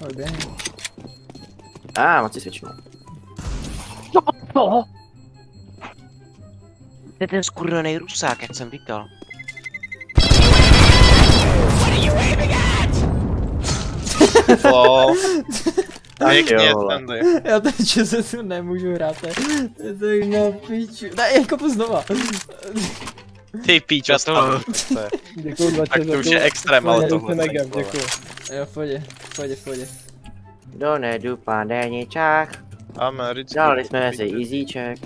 Ale běhni. A, ah, moc si svědčil. To je ten skurvený rusák, jak jsem říkal. Lol. Pěkně. Sandy. Já teď se tu nemůžu hrát, to je, to je tak na piču. Ne, jako znova. Ty píčo, to Děkuju za Tak to už je extrém, ale tohle vole. děkuju. Jo, v pohodě, v pohodě, v pohodě. Do nedu pandéničák, Americký. dali jsme si easyček.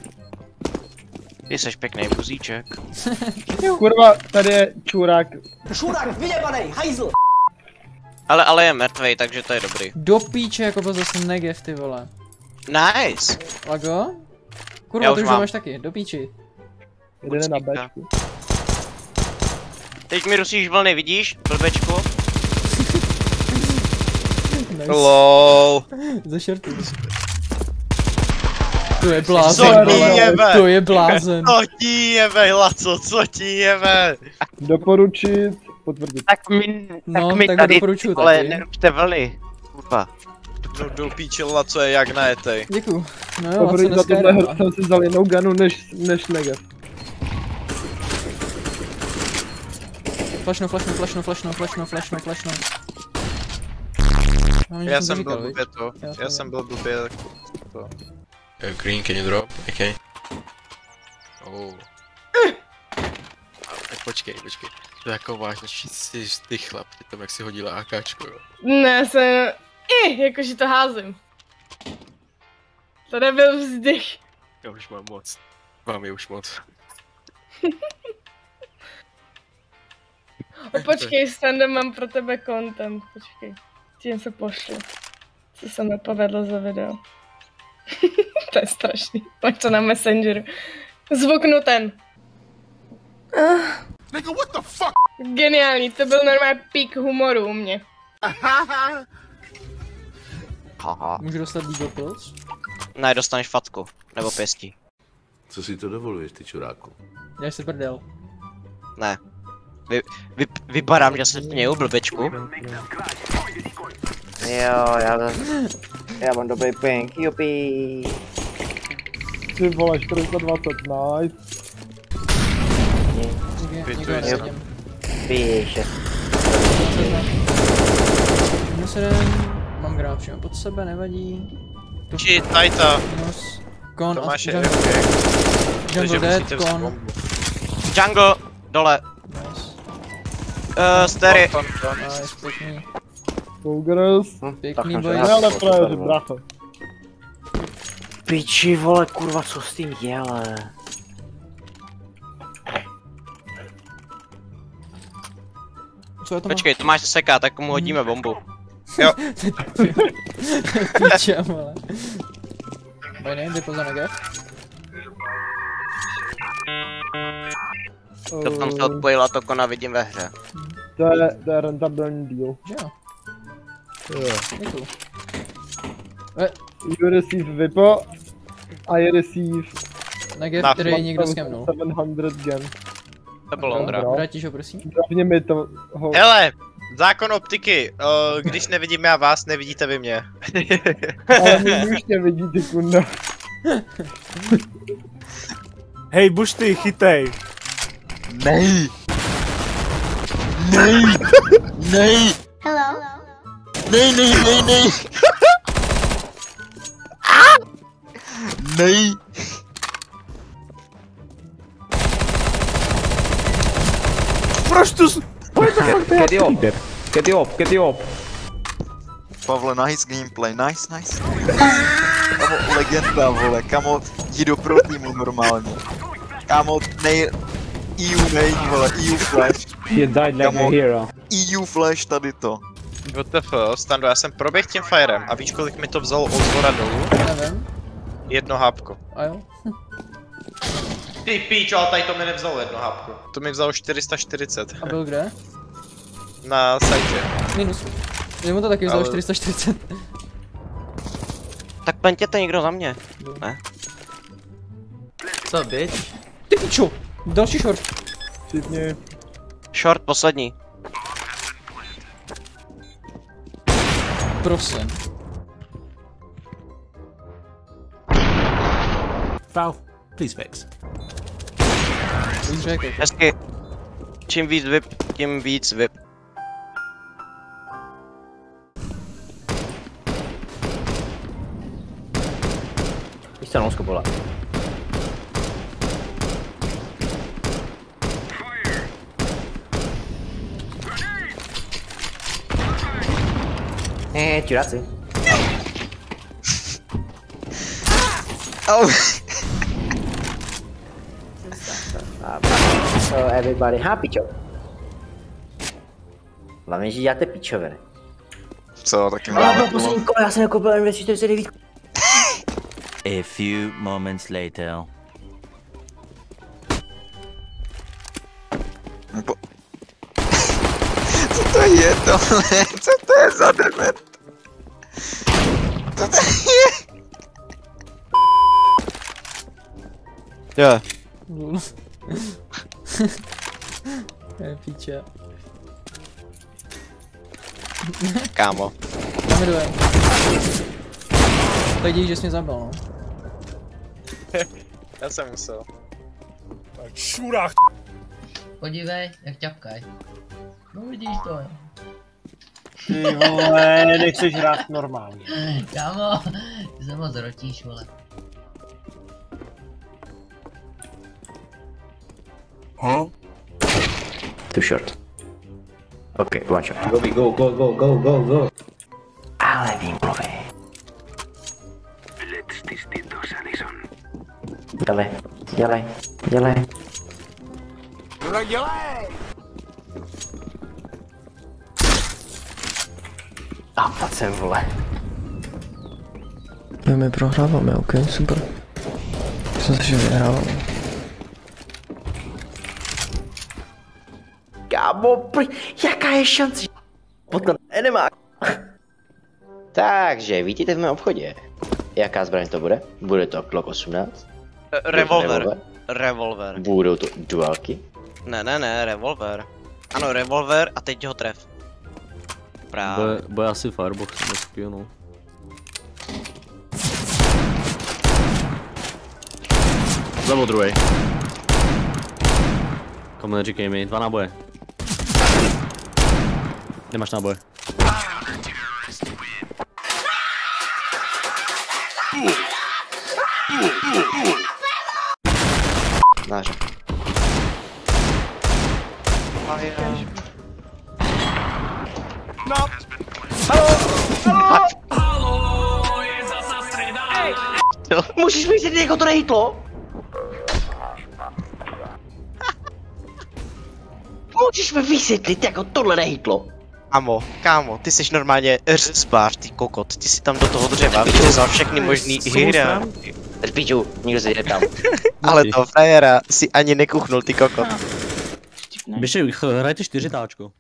Ty seš pěkný buzíček. Kurva, tady je čurák. Ale, ale je mrtvej, takže to je dobrý. Do píče, jako byl zase negev, ty vole. Nice! Lago? Já Kurva, už ty už máš taky, do píči. Jeden je na Počkejte. Teď mi rusíš vlny, vidíš? Blbečku. Nice. LOL. Za šertu. To je blázen, Co ti jebe? To je blázen. Co ti jebe, Laco, co ti jebe? Doporučit, potvrdit. Tak mi, No, mi tak tady, doporučuju ale nerušte vlny. Kurva. Do, do píče, Laco je jak najetej. Děkuju. No jo, Poprvé za tohle hru jsem si vzal jinou gunu než, než Negev. Flashno, flashno, flashno, flashno, flashno, flashno, flashno. No, že Já jsem byl blbě to. Já Já jsem byl blbě to. Uh, green, can you drop? Okay. Oh. Ale počkej, počkej. To je jako vážně, že jsi ty chlap, ty tam jak si hodila AKčko, jo. Ne, jsem... I, jakože to házím. To nebyl vzdych. Já už mám moc. Mám je už moc. O, počkej, Stande, mám pro tebe content. Počkej. Tím se pošlu. Co se nepovedlo za video. to je strašný. Máš to na Messengeru. Zvuknu ten. Nigga, what the fuck? Geniální, to byl normálně pík humoru u mě. Haha. Můžu dostat Legal Pills? Ne, dostaneš fatku. Nebo pěstí. Co si to dovoluješ, ty čuráku? Já si prdel. Ne. Vy, vy, vypadám, že se směju, blbečku. Jo, já, já mám dobrý ping, jupi. Ty vole, 420, nice. Se. Píše. Minus jeden, mám grát přímo pod sebe, nevadí. Či Tajta, Minus. Kon to a máš jungle, dead, kon. Jungle, dole. Nice, Uh, stery. nice, pěkný. Progress. Hm, Pěkný boj. ale to frajeři. Piči vole, kurva, co s tím dělá? Co je to? Počkej, to máš seká, tak mu hodíme bombu. Píče, vole. Bajny, jde pozor na gap. To tam se Eh, odpojila to kona vidím ve hře. To je, to je rentabilní deal. Že jo, Jo. You receive Vipo, I receive Na který někdo skemnul. 700 gen. To bylo Ondra. Vrátíš ho, prosím? Dravně mi to ho... Hele, zákon optiky. Uh, když nevidím já vás, nevidíte vy mě. Ale my už tě vidí, ty kunda. Hej, bušty, chytej. Nei! Nei! Nei! Hello? Nei, nei, nei, nei! ah! Nei! Prostus! What the fuck that happened? Get the op, get the op. Pavla, nice gameplay, nice, nice. Kamo, legenda, vole, kamo, tiro pro týmu normálně. Kamo, nej, EU main, vole, EU flash. You died like a hero. EU flash tady to. WTF, Stando, já jsem proběh tím firem a víš kolik mi to vzalo od zhora dolů? Nevím. Jedno hápko. A jo? Ty píčo, ale tady to mi nevzalo jedno hápko. To mi vzalo 440 A byl kde? na sajtě. Minus. Jemu to taky vzalo Ale- 440. Tak pentěte někdo za mě. Co, bitch? Ty pičo! Další short. Všichni. Short poslední. Prosím. Valve, please fix. Hezky. Čím víc vyp, tím víc vyp. Víš co, no, Eh, čuráci. Au. So everybody happy, čo? Hlavně, že děláte pičoviny. Co, taky Ale máme byl poslední kolo, já jsem nekoupil M249. A few moments later. Po... Co to je tohle? Co to je za dement? Co to je? Jo. To je píče. Kámo. Dáme dvě. Tak dík, že jsi mě zabil, no. Já jsem musel. Tak šurák. Podívej, jak ťapkaj. No vidíš to, jo. Ty vole, nechceš hrát normálně. Kámo, ty se moc rotíš, vole. Too short. Ok, one shot. Go, go, go, go, go, go, go. Ale výmluvy. Dělej, dělej, dělej. A pojď sem, vole. Jo, my prohráváme, ok, super. Jsem se, že vyhráváme. Kámo, prý, jaká je šance, že potom nemá. Takže, vítejte v mém obchodě. Jaká zbraň to bude? Bude to Glock 18? Revolver. Revolver. Budou to dualky? Ne, ne, ne, revolver. Ano, revolver a teď ho tref. Právě. Bude, bude asi Firebox nebo no. Zlebo druhý. Komu neříkej mi, dva náboje. Nemáš náboje. Náš. Můžeš mi říct, jako to nejítlo? Můžeš mi vysvětlit, jako tohle nehýtlo? Kámo, kámo, ty jsi normálně řezbář, ty kokot. Ty si tam do toho dřeva vyřezal všechny možný hýra. Píču, nikdo se jde tam. Ale to frajera si ani nekuchnul, ty kokot. Běžte, hrajte čtyři táčko.